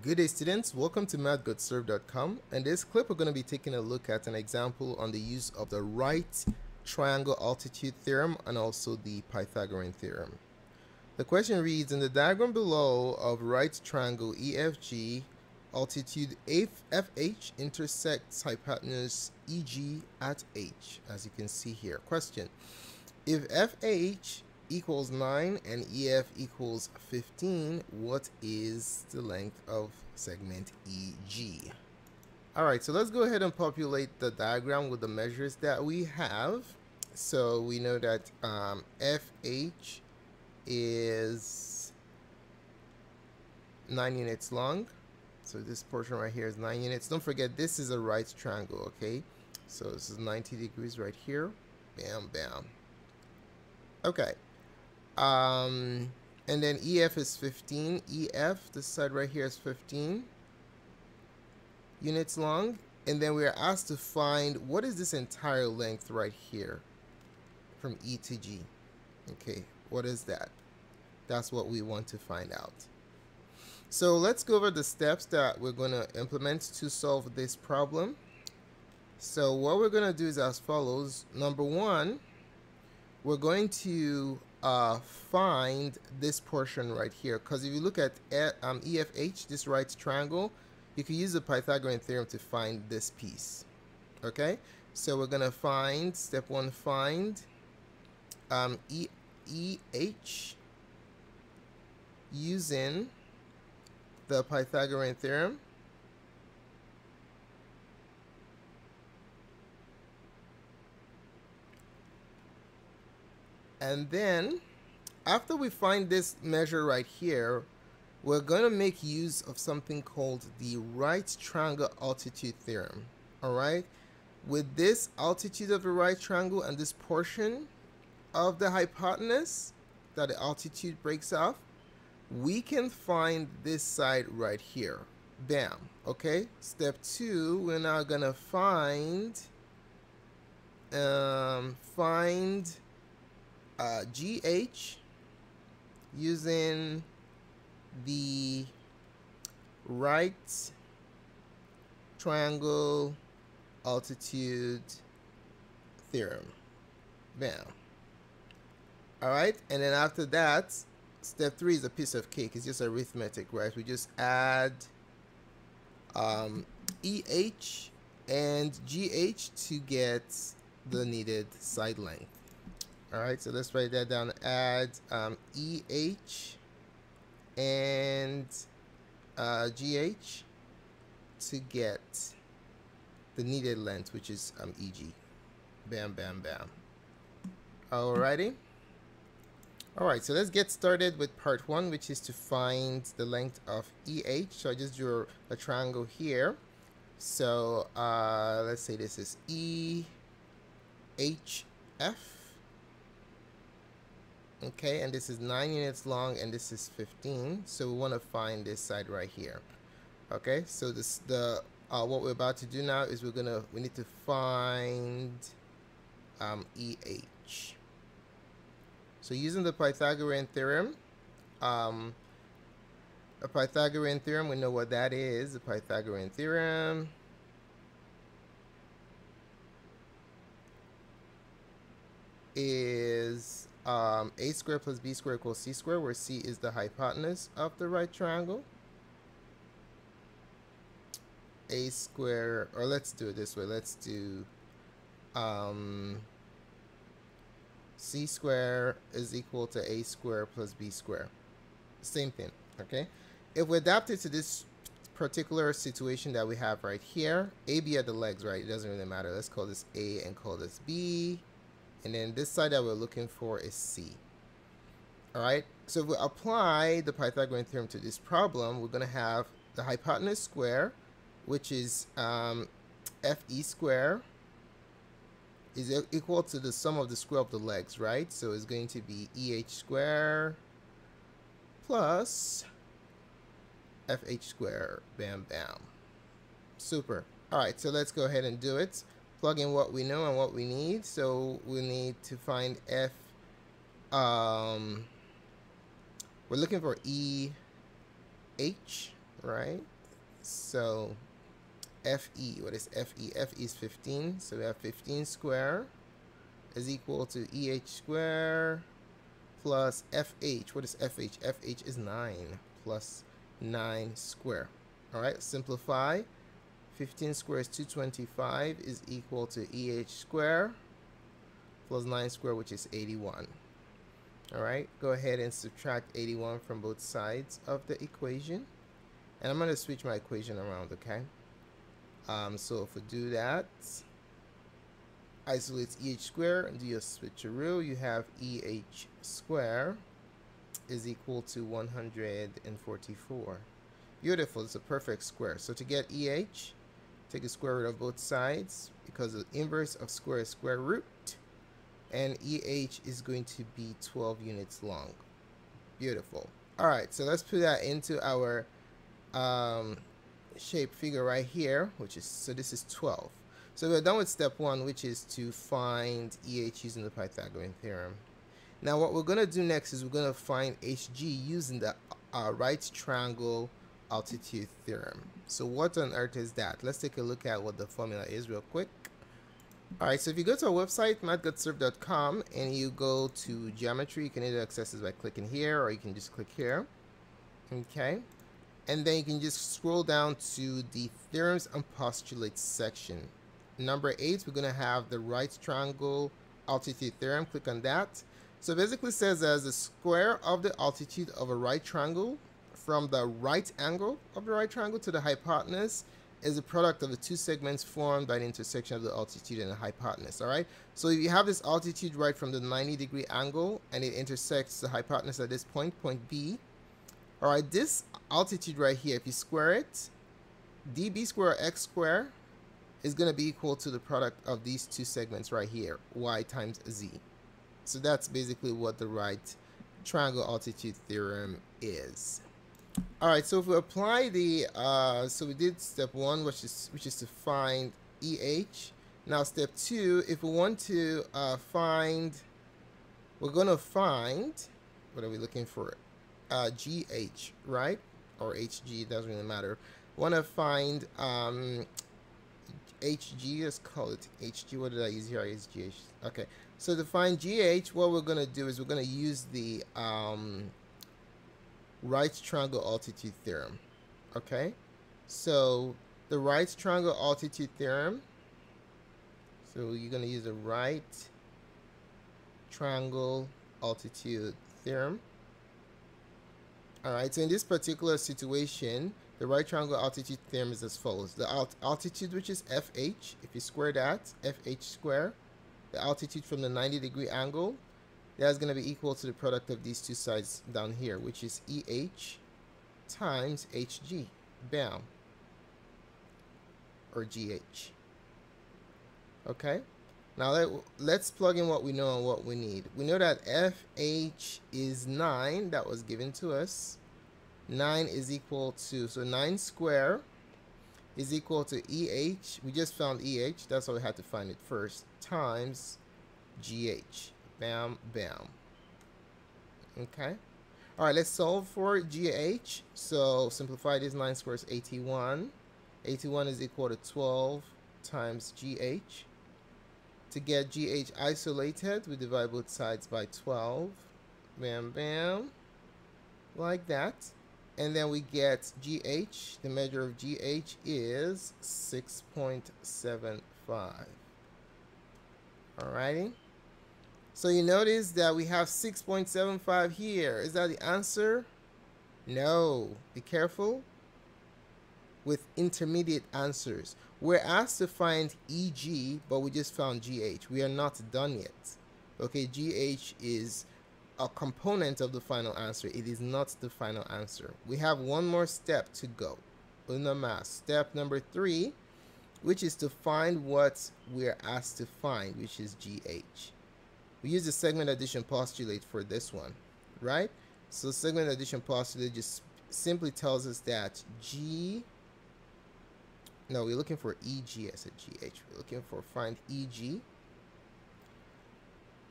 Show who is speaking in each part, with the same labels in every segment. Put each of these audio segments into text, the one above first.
Speaker 1: Good day students, welcome to mathgotserved.com. In this clip we're going to be taking a look at an example on the use of the right triangle altitude theorem and also the Pythagorean theorem. The question reads, in the diagram below of right triangle EFG, altitude FH intersects hypotenuse EG at H, as you can see here. Question, if FH equals 9 and EF equals 15, what is the length of segment EG? Alright, so let's go ahead and populate the diagram with the measures that we have. So we know that um, FH is 9 units long. So this portion right here is 9 units. Don't forget, this is a right triangle, okay? So this is 90 degrees right here. Bam, bam. Okay. Um, and then EF is 15. EF, this side right here is 15 units long. And then we are asked to find what is this entire length right here from E to G. Okay, what is that? That's what we want to find out. So let's go over the steps that we're going to implement to solve this problem. So what we're going to do is as follows. Number one, we're going to uh, find this portion right here because if you look at um, EFH, this right triangle, you can use the Pythagorean theorem to find this piece. Okay, so we're gonna find step one, find um, e EH using the Pythagorean theorem. And then after we find this measure right here, we're going to make use of something called the right triangle altitude theorem. All right. With this altitude of the right triangle and this portion of the hypotenuse that the altitude breaks off, we can find this side right here. Bam. Okay. Step two, we're now going to find, um, find uh, GH using the right triangle altitude theorem. Bam. Alright, and then after that, step three is a piece of cake. It's just arithmetic, right? We just add um, EH and GH to get the needed side length. All right, so let's write that down. Add um, EH and uh, GH to get the needed length, which is um, EG. Bam, bam, bam. Alrighty. Alright, so let's get started with part one, which is to find the length of EH. So I just drew a triangle here. So uh, let's say this is EHF okay and this is 9 units long and this is 15 so we want to find this side right here. Okay so this the uh, what we're about to do now is we're gonna we need to find um, EH so using the Pythagorean theorem um, a Pythagorean theorem we know what that is the Pythagorean theorem. Is um, a squared plus b squared equals c squared, where c is the hypotenuse of the right triangle. a squared, or let's do it this way. Let's do um, c squared is equal to a squared plus b squared. Same thing, okay? If we adapt it to this particular situation that we have right here, a, b are the legs, right? It doesn't really matter. Let's call this a and call this b and then this side that we're looking for is C. All right, so if we apply the Pythagorean theorem to this problem, we're going to have the hypotenuse square, which is um, FE square, is equal to the sum of the square of the legs, right? So it's going to be EH square plus FH square, bam, bam. Super. All right, so let's go ahead and do it plug in what we know and what we need. So we need to find F. Um, we're looking for E H right? So FE, what is FE? FE is 15, so we have 15 square is equal to EH square plus FH. What is FH? FH is 9 plus 9 square. All right, simplify. 15 squared is 225 is equal to EH square plus 9 square, which is 81. All right, go ahead and subtract 81 from both sides of the equation. And I'm going to switch my equation around, okay? Um, so if we do that, isolates EH square and do your switcheroo, you have EH square is equal to 144. Beautiful, it's a perfect square. So to get EH, take the square root of both sides because the inverse of square is square root and EH is going to be 12 units long. Beautiful. All right, so let's put that into our um, shape figure right here, which is, so this is 12. So we're done with step one, which is to find EH using the Pythagorean theorem. Now what we're going to do next is we're going to find HG using the uh, right triangle altitude theorem. So what on earth is that? Let's take a look at what the formula is real quick. Alright, so if you go to our website, mathgotserved.com, and you go to geometry, you can either access this by clicking here, or you can just click here. Okay. And then you can just scroll down to the theorems and postulates section. Number eight, we're going to have the right triangle altitude theorem. Click on that. So basically says as the square of the altitude of a right triangle from the right angle of the right triangle to the hypotenuse is the product of the two segments formed by the intersection of the altitude and the hypotenuse, all right? So if you have this altitude right from the 90 degree angle and it intersects the hypotenuse at this point, point B. All right, this altitude right here, if you square it, db square x square is going to be equal to the product of these two segments right here, y times z. So that's basically what the right triangle altitude theorem is. All right, so if we apply the, uh, so we did step one, which is which is to find EH. Now step two, if we want to uh, find, we're gonna find, what are we looking for? Uh, GH, right? Or HG, doesn't really matter. Want to find um, HG, let's call it HG. What did I use here? GH. Okay, so to find GH, what we're gonna do is we're gonna use the um, right triangle altitude theorem. Okay, so the right triangle altitude theorem. So you're going to use the right triangle altitude theorem. All right, so in this particular situation, the right triangle altitude theorem is as follows. The alt altitude, which is FH, if you square that, FH square, the altitude from the 90 degree angle that's going to be equal to the product of these two sides down here, which is EH times HG. Bam. Or GH. Okay? Now let, let's plug in what we know and what we need. We know that FH is 9. That was given to us. 9 is equal to, so 9 square is equal to EH. We just found EH. That's why we had to find it first. Times GH. Bam, bam. Okay. All right, let's solve for GH. So simplify this 9 squares 81. 81 is equal to 12 times GH. To get GH isolated, we divide both sides by 12. Bam, bam. Like that. And then we get GH. The measure of GH is 6.75. Alrighty. So you notice that we have 6.75 here. Is that the answer? No. Be careful with intermediate answers. We're asked to find EG, but we just found GH. We are not done yet. Okay, GH is a component of the final answer. It is not the final answer. We have one more step to go. Una mas. Step number three, which is to find what we're asked to find, which is GH. We use the segment addition postulate for this one, right? So segment addition postulate just simply tells us that G, no, we're looking for EG, I said GH. We're looking for find EG.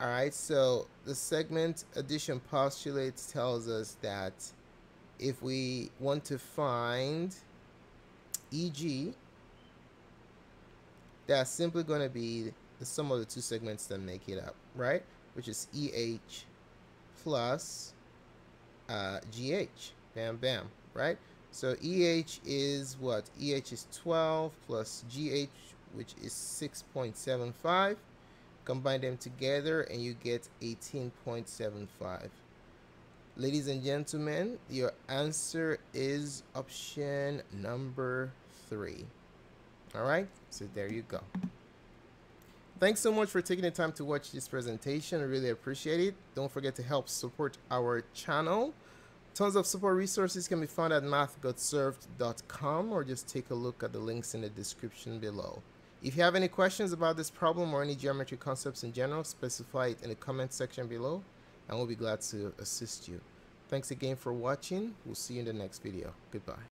Speaker 1: All right, so the segment addition postulate tells us that if we want to find EG, that's simply going to be the sum of the two segments that make it up, right? Which is EH plus uh, GH. Bam, bam, right? So EH is what? EH is 12 plus GH, which is 6.75. Combine them together and you get 18.75. Ladies and gentlemen, your answer is option number three. All right, so there you go. Thanks so much for taking the time to watch this presentation. I really appreciate it. Don't forget to help support our channel. Tons of support resources can be found at mathgotserved.com or just take a look at the links in the description below. If you have any questions about this problem or any geometry concepts in general, specify it in the comment section below and we'll be glad to assist you. Thanks again for watching. We'll see you in the next video. Goodbye.